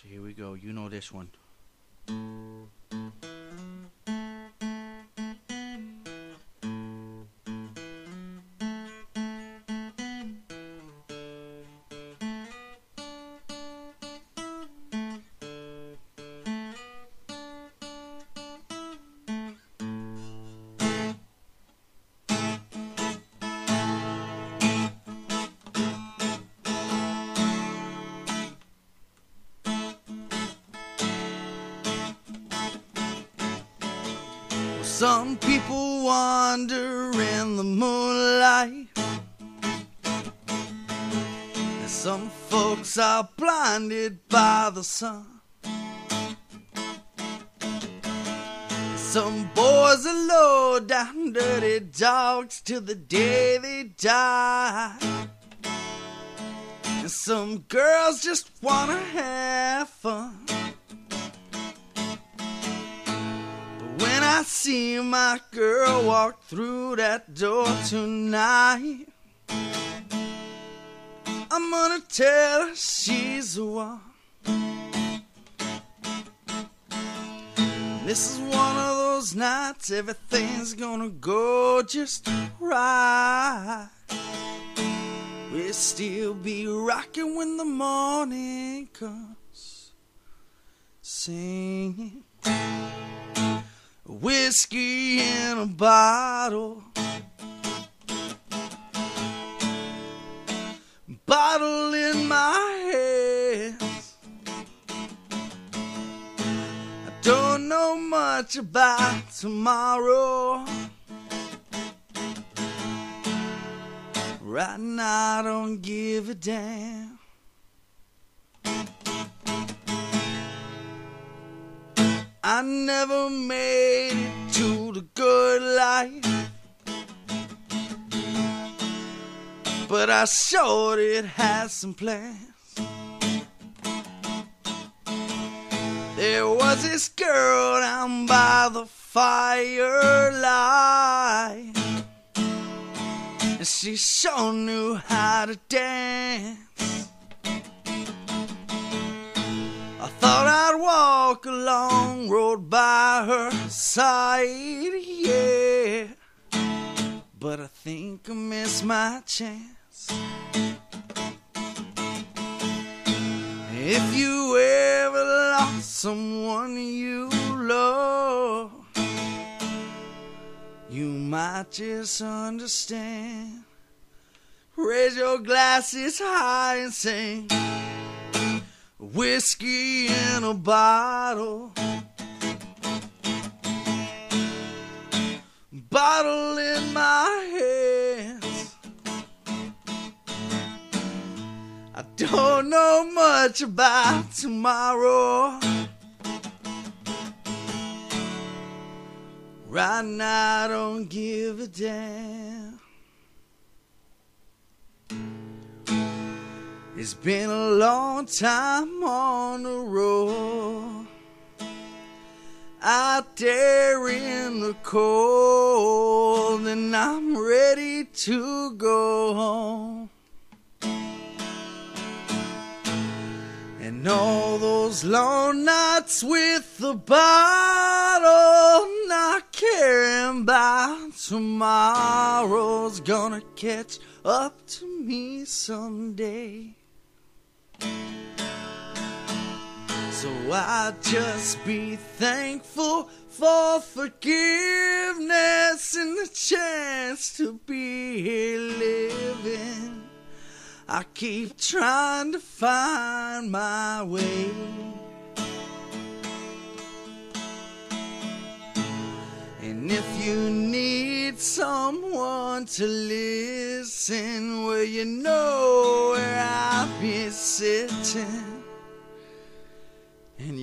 So here we go. You know this one. Some people wander in the moonlight. And some folks are blinded by the sun. Some boys are low down dirty dogs till the day they die. And some girls just wanna have fun. I see my girl walk through that door tonight, I'm gonna tell her she's the one. This is one of those nights everything's gonna go just right. We'll still be rocking when the morning comes, singing whiskey in a bottle. Bottle in my hands. I don't know much about tomorrow. Right now, I don't give a damn. I never made it to the good life. But I sure did have some plans. There was this girl down by the firelight. And she sure knew how to dance. Walk along, road by her side, yeah. But I think I missed my chance. If you ever lost someone you love, you might just understand. Raise your glasses high and sing whiskey in a bottle. Bottle in my hands. I don't know much about tomorrow. Right now, I don't give a damn. It's been a long time on the road. Out there in the cold, and I'm ready to go home. And all those long nights with the bottle, not caring about tomorrow's gonna catch up to me someday. So I just be thankful for forgiveness and the chance to be here living. I keep trying to find my way. And if you need someone to listen, well, you know where I'll be sitting.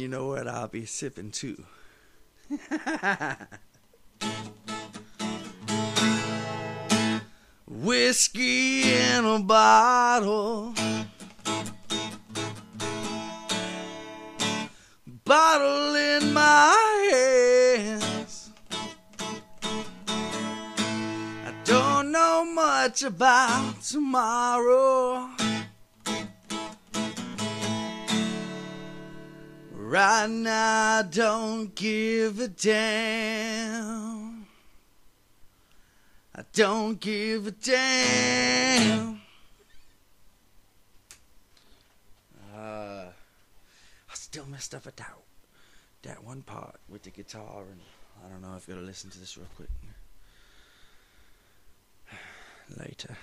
You know what I'll be sipping too. Whiskey in a bottle. Bottle in my hands. I don't know much about tomorrow. Right now, I don't give a damn. I don't give a damn. Uh, I still messed up at that, that one part with the guitar, and I don't know if you're gonna listen to this real quick later.